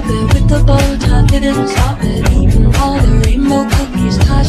chocolate with the bow tied, didn't stop it. Even all the rainbow cookies.